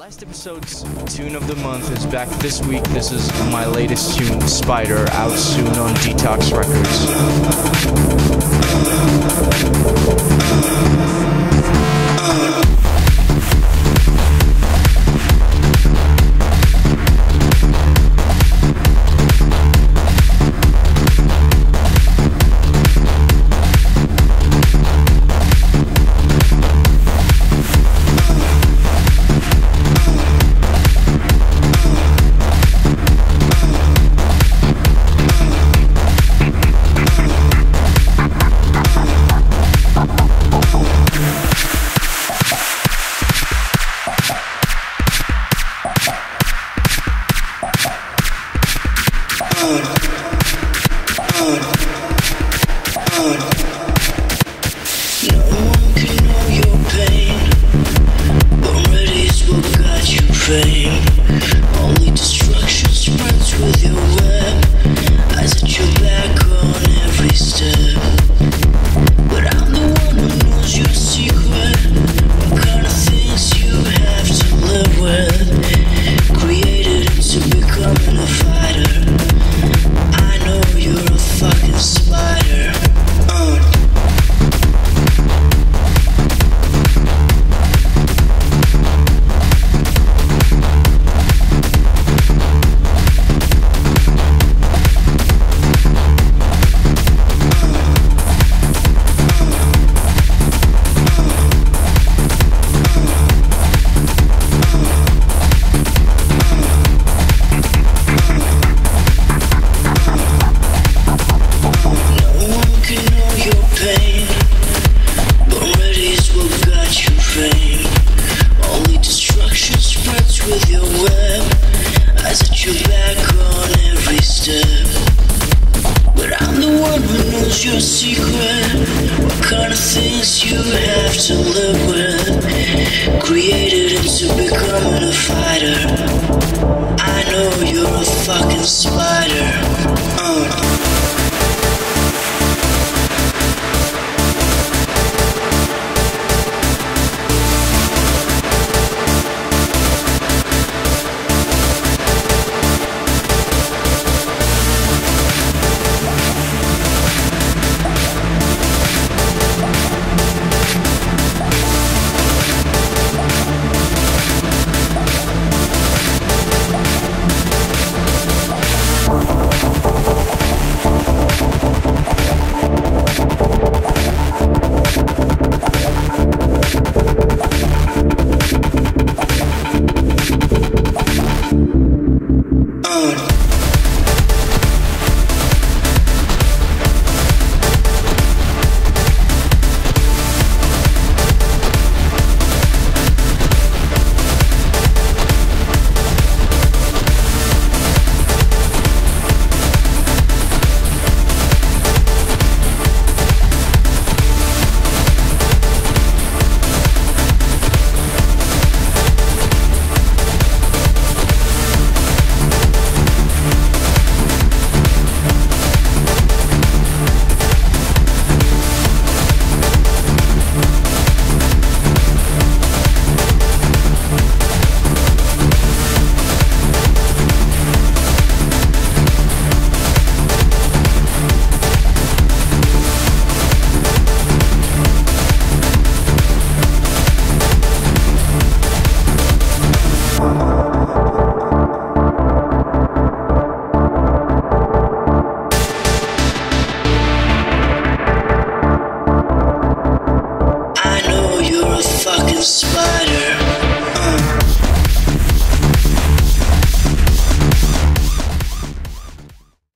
Last episode's tune of the month is back this week. This is my latest tune, Spider, out soon on Detox Records. No pain. You destruction spreads with your web. I set your back on every step. But I'm the one who knows your secret. What kind of things you have to live with. Created whisper